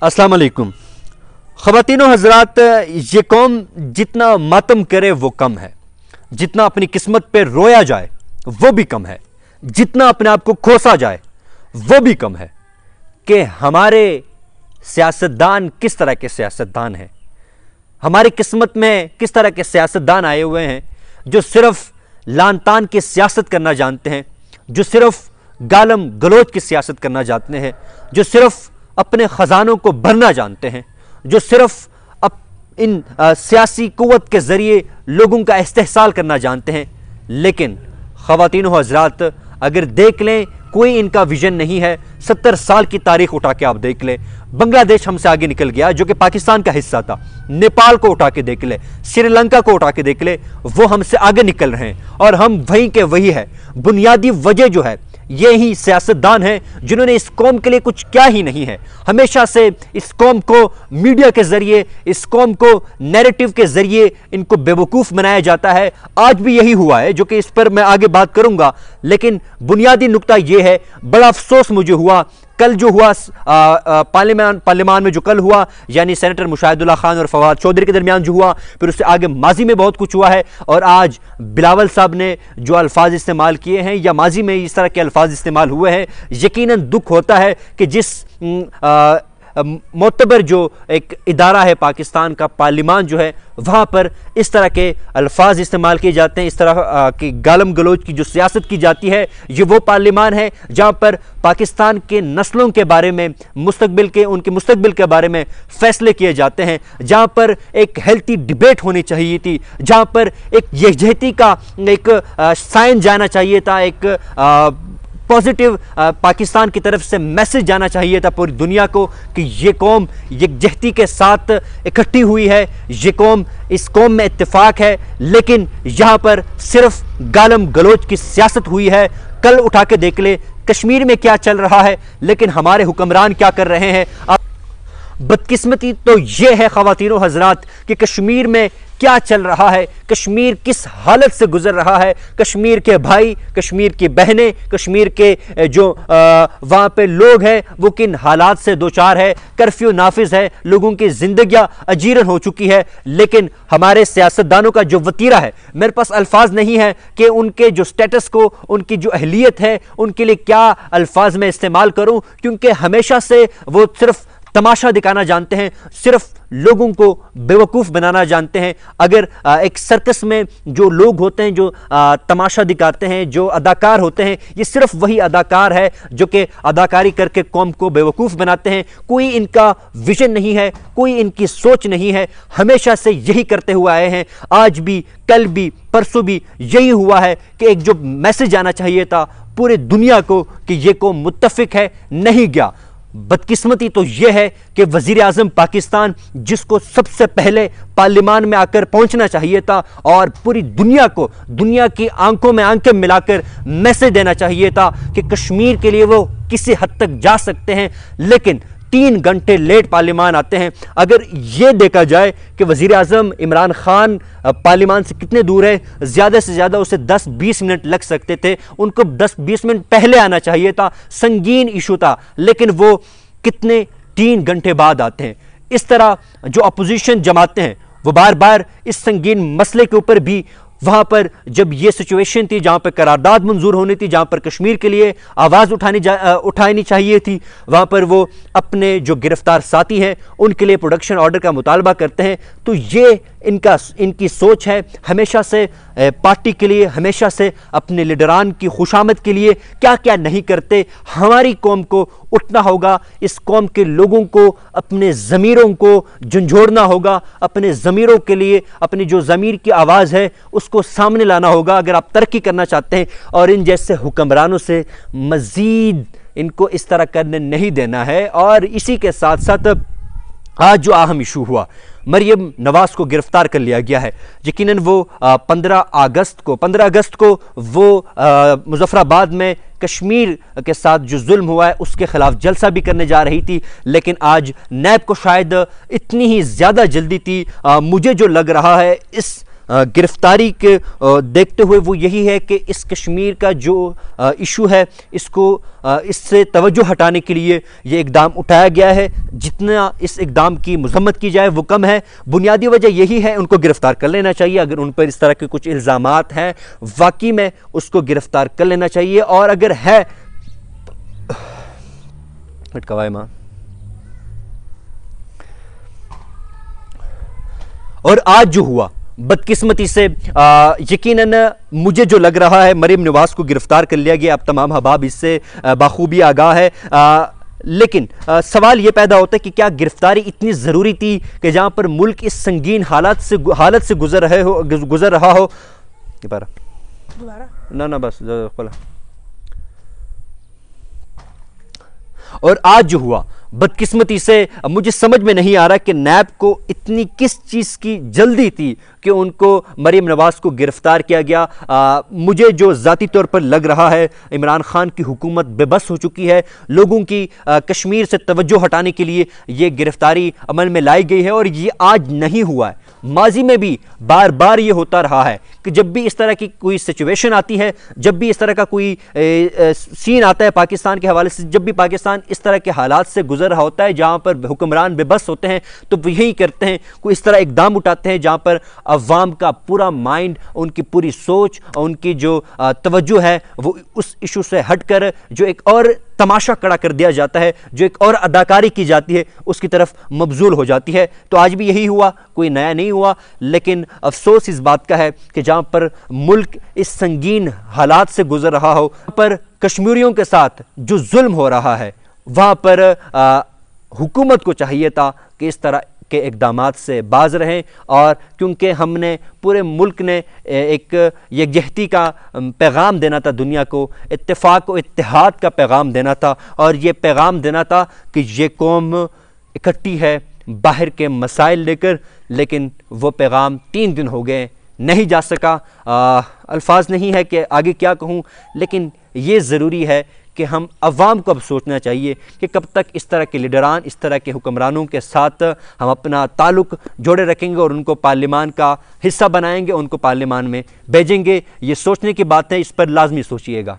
السلام علیکم۔ خواتین و حضرات، یہ قوم جتنا ماتم کرے وہ کم ہے۔ جتنا اپنی قسمت پہ رویا جائے، وہ بھی کم ہے۔ جتنا اپنے آپ کو کھوسا جائے، وہ بھی کم ہے۔ کہ ہمارے سیاستدان کس طرح کے سیاستدان ہیں؟ ہماری قسمت میں کس طرح کے سیاستدان آئے ہوئے ہیں جو صرف لان تان کی سیاست کرنا جانتے ہیں، جو صرف گالم گلوچ کی سیاست کرنا جانتے ہیں، جو صرف اپنے خزانوں کو بھرنا جانتے ہیں، جو صرف ان سیاسی قوت کے ذریعے لوگوں کا استحصال کرنا جانتے ہیں۔ لیکن خواتین و حضرات، اگر دیکھ لیں، کوئی ان کا ویژن نہیں ہے۔ ستر سال کی تاریخ اٹھا کے آپ دیکھ لیں۔ بنگلہ دیش ہم سے آگے نکل گیا، جو کہ پاکستان کا حصہ تھا۔ نیپال کو اٹھا کے دیکھ لیں، سری لنکا کو اٹھا کے دیکھ لیں، وہ ہم سے آگے نکل رہے ہیں۔ اور ہم وہیں کے وہی ہے بنیادی وجہ جو ہے یہی سیاستدان ہیں جنہوں نے اس قوم کے لیے کچھ کیا ہی نہیں ہے۔ ہمیشہ سے اس قوم کو میڈیا کے ذریعے، اس قوم کو نیریٹو کے ذریعے ان کو بے وقوف بنایا جاتا ہے۔ آج بھی یہی ہوا ہے، جو کہ اس پر میں آگے بات کروں گا۔ لیکن بنیادی نقطہ یہ ہے، بڑا افسوس مجھے ہوا کل جو ہوا پارلیمان پارلیمان میں جو کل ہوا یعنی سینیٹر مشاہد اللہ خان اور فواد چودھری کے درمیان جو ہوا، پھر اس سے آگے ماضی میں بہت کچھ ہوا ہے اور آج بلاول صاحب نے جو الفاظ استعمال کیے ہیں یا ماضی میں اس طرح کے الفاظ استعمال ہوئے ہیں، یقیناً دکھ ہوتا ہے کہ جس معتبر جو ایک ادارہ ہے پاکستان کا، پارلیمان جو ہے، وہاں پر اس طرح کے الفاظ استعمال کیے جاتے ہیں، اس طرح کی گالم گلوچ کی جو سیاست کی جاتی ہے، یہ وہ پارلیمان ہے جہاں پر پاکستان کے نسلوں کے بارے میں، مستقبل کے، ان کے مستقبل کے بارے میں فیصلے کیے جاتے ہیں، جہاں پر ایک ہیلتھی ڈیبیٹ ہونی چاہیے تھی، جہاں پر ایک یکجہتی کا ایک سائن جانا چاہیے تھا، ایک پازیٹیو پاکستان کی طرف سے میسج جانا چاہیے تھا پوری دنیا کو کہ یہ قوم یکجہتی کے ساتھ اکٹھی ہوئی ہے، یہ قوم اس قوم میں اتفاق ہے، لیکن یہاں پر صرف گالم گلوچ کی سیاست ہوئی ہے۔ کل اٹھا کے دیکھ لے کشمیر میں کیا چل رہا ہے، لیکن ہمارے حکمران کیا کر رہے ہیں؟ بدقسمتی تو یہ ہے، خواتین و حضرات، کہ کشمیر میں کیا چل رہا ہے؟ کشمیر کس حالت سے گزر رہا ہے؟ کشمیر کے بھائی، کشمیر کی بہنیں، کشمیر کے جو وہاں پہ لوگ ہیں، وہ کن حالات سے دوچار ہے؟ کرفیو نافذ ہے، لوگوں کی زندگیاں اجیرن ہو چکی ہے، لیکن ہمارے سیاستدانوں کا جو وطیرہ ہے، میرے پاس الفاظ نہیں ہے کہ ان کے جو سٹیٹس کو، ان کی جو اہلیت ہے، ان کے لیے کیا الفاظ میں استعمال کروں، کیونکہ ہمیشہ سے وہ صرف تماشا دکھانا جانتے ہیں، صرف لوگوں کو بیوقوف بنانا جانتے ہیں۔ اگر ایک سرکس میں جو لوگ ہوتے ہیں، جو تماشا دکھاتے ہیں، جو اداکار ہوتے ہیں، یہ صرف وہی اداکار ہے جو کہ اداکاری کر کے قوم کو بیوقوف بناتے ہیں۔ کوئی ان کا ویژن نہیں ہے، کوئی ان کی سوچ نہیں ہے۔ ہمیشہ سے یہی کرتے ہوئے آئے ہیں۔ آج بھی، کل بھی، پرسوں بھی یہی ہوا ہے کہ ایک جو میسج آنا چاہیے تھا پورے دنیا کو کہ یہ قوم متفق ہے، نہیں گیا۔ بدقسمتی تو یہ ہے کہ وزیر اعظم پاکستان جس کو سب سے پہلے پارلیمان میں آ کر پہنچنا چاہیے تھا اور پوری دنیا کو، دنیا کی آنکھوں میں آنکھیں ملا کر میسج دینا چاہیے تھا کہ کشمیر کے لیے وہ کسی حد تک جا سکتے ہیں۔ لیکن تین گھنٹے لیٹ پارلیمان آتے ہیں۔ اگر یہ دیکھا جائے کہ وزیر اعظم عمران خان پارلیمان سے کتنے دور ہے زیادہ سے زیادہ اسے دس بیس منٹ لگ سکتے تھے۔ ان کو دس بیس منٹ پہلے آنا چاہیے تھا، سنگین ایشو تھا۔ لیکن وہ کتنے تین گھنٹے بعد آتے ہیں۔ اس طرح جو اپوزیشن جماتے ہیں، وہ بار بار اس سنگین مسئلے کے اوپر بھی وہاں پر جب یہ سچویشن تھی جہاں پر قرارداد منظور ہونی تھی، جہاں پر کشمیر کے لیے آواز اٹھانی جا اٹھانی چاہیے تھی، وہاں پر وہ اپنے جو گرفتار ساتھی ہیں، ان کے لیے پروڈکشن آرڈر کا مطالبہ کرتے ہیں۔ تو یہ ان کا ان کی سوچ ہے ہمیشہ سے پارٹی کے لیے، ہمیشہ سے اپنے لیڈران کی خوشامد کے لیے کیا کیا نہیں کرتے، ہماری قوم کو اٹھنا ہوگا، اس قوم کے لوگوں کو، اپنے ضمیروں کو جھنجھوڑنا ہوگا، اپنے ضمیروں کے لیے، اپنی جو ضمیر کی آواز ہے، اس کو سامنے لانا ہوگا، اگر آپ ترقی کرنا چاہتے ہیں اور ان جیسے حکمرانوں سے مزید ان کو اس طرح کرنے نہیں دینا ہے اور اسی کے ساتھ ساتھ آج جو اہم ایشو ہوا، مریم نواز کو گرفتار کر لیا گیا ہے۔ یقیناً وہ پندرہ اگست کو، پندرہ اگست کو وہ مظفر آباد میں کشمیر کے ساتھ جو ظلم ہوا ہے، اس کے خلاف جلسہ بھی کرنے جا رہی تھی۔ لیکن آج نیب کو شاید اتنی ہی زیادہ جلدی تھی۔ مجھے جو لگ رہا ہے، اس گرفتاری کے دیکھتے ہوئے وہ یہی ہے کہ اس کشمیر کا جو ایشو ہے، اس کو اس سے توجہ ہٹانے کے لیے یہ اقدام اٹھایا گیا ہے۔ جتنا اس اقدام کی مذمت کی جائے وہ کم ہے۔ بنیادی وجہ یہی ہے، ان کو گرفتار کر لینا چاہیے۔ اگر ان پر اس طرح کے کچھ الزامات ہیں، واقعی میں اس کو گرفتار کر لینا چاہیے۔ اور اگر ہے ماں۔ اور آج جو ہوا بدقسمتی سے یقیناً مجھے جو لگ رہا ہے مریم نواز کو گرفتار کر لیا گیا اب تمام حباب اس سے بخوبی آگاہ ہے۔ لیکن سوال یہ پیدا ہوتا ہے کہ کیا گرفتاری اتنی ضروری تھی کہ جہاں پر ملک اس سنگین حالات سے حالت سے گزر رہے ہو گزر رہا ہو؟ نہ نہ بس اور آج جو ہوا بدقسمتی سے مجھے سمجھ میں نہیں آ رہا کہ نیب کو اتنی کس چیز کی جلدی تھی کہ ان کو مریم نواز کو گرفتار کیا گیا۔ مجھے جو ذاتی طور پر لگ رہا ہے، عمران خان کی حکومت بے بس ہو چکی ہے۔ لوگوں کی کشمیر سے توجہ ہٹانے کے لیے یہ گرفتاری عمل میں لائی گئی ہے اور یہ آج نہیں ہوا ہے۔ ماضی میں بھی بار بار یہ ہوتا رہا ہے کہ جب بھی اس طرح کی کوئی سچویشن آتی ہے، جب بھی اس طرح کا کوئی سین آتا ہے پاکستان کے حوالے سے، جب بھی پاکستان اس طرح کے حالات سے گزر رہا ہوتا ہے، جہاں پر حکمران بے بس ہوتے ہیں، تو وہ یہی کرتے ہیں، کوئی اس طرح اقدام اٹھاتے ہیں، جہاں پر عوام کا پورا مائنڈ ان کی پوری سوچ، ان کی جو توجہ ہے، وہ اس ایشو سے ہٹ کر جو ایک اور تماشا کڑا کر دیا جاتا ہے، جو ایک اور اداکاری کی جاتی ہے، اس کی طرف مبزول ہو جاتی ہے۔ تو آج بھی یہی ہوا، کوئی نیا نہیں ہوا، لیکن افسوس اس بات کا ہے کہ جہاں پر ملک اس سنگین حالات سے گزر رہا ہو پر کشمیریوں کے ساتھ جو ظلم ہو رہا ہے، وہاں پر حکومت کو چاہیے تھا کہ اس طرح کے اقدامات سے باز رہیں اور کیونکہ ہم نے پورے ملک نے ایک یکجہتی کا پیغام دینا تھا، دنیا کو، اتفاق و اتحاد کا پیغام دینا تھا اور یہ پیغام دینا تھا کہ یہ قوم اکٹھی ہے باہر کے مسائل لے کر، لیکن وہ پیغام تین دن ہو گئے، نہیں جا سکا۔ الفاظ نہیں ہے کہ آگے کیا کہوں، لیکن یہ ضروری ہے کہ ہم عوام کو اب سوچنا چاہیے کہ کب تک اس طرح کے لیڈران، اس طرح کے حکمرانوں کے ساتھ ہم اپنا تعلق جوڑے رکھیں گے اور ان کو پارلیمان کا حصہ بنائیں گے، ان کو پارلیمان میں بھیجیں گے۔ یہ سوچنے کی بات ہے، اس پر لازمی سوچئے گا۔